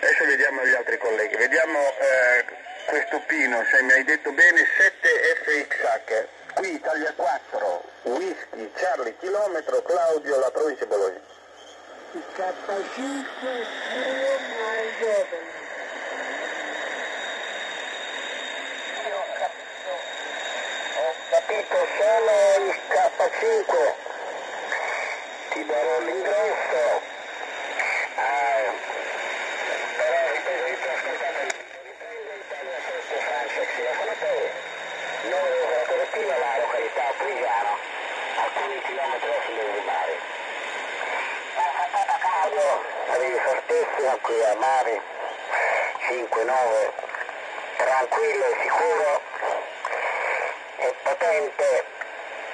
Adesso vediamo gli altri colleghi. Vediamo eh, questo Pino, se mi hai detto bene, 7FXH. Qui Italia 4, Whisky, Charlie, chilometro, Claudio, la provincia di Bologna. K5 Giovane. Ho capito solo il K5. Ti darò l'ingresso. Ah, però ripeto, io ti ho ascoltato riprendo Italia 7 Francia Xilofono Noi con la Torrettina la località Pugliano, alcuni chilometri a sud del mare. Claudio, fortissimo qui a mare, 5-9, tranquillo e sicuro e potente.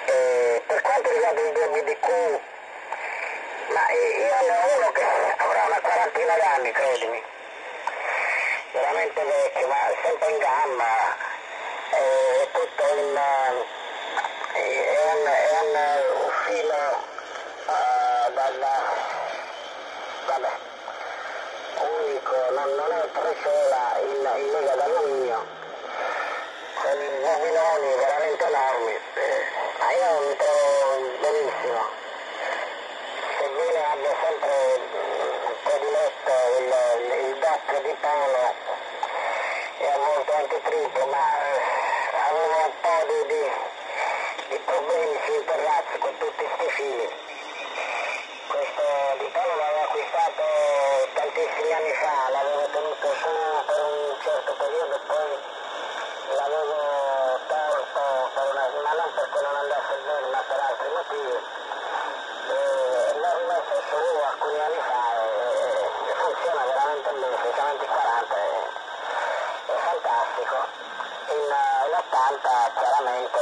E per quanto riguarda il 2BDQ, ma io ne ho uno che avrà una quarantina d'anni, credimi. Veramente vecchio, ma sempre in gamma, è tutto in... è un, è un filo uh, dalla... vabbè, unico, non, non è presola in, in lega d'alluminio, con i bobinoni veramente enormi, ma io mi trovo benissimo. Sebbene abbia sempre prediletto il, il, il di polo e a volte anche triplo, ma eh, avevo un po' di, di, di problemi sui terrazzi con tutti questi fili. Questo di polo l'avevo acquistato tantissimi anni fa, l'avevo tenuto su per un certo periodo e poi l'avevo tolto una, ma non perché non andasse bene, ma per altri motivi eh, l'ho rimesso su alcuni anni fa e, funziona veramente bene, specialmente il 40 è, è fantastico. In, in 80 chiaramente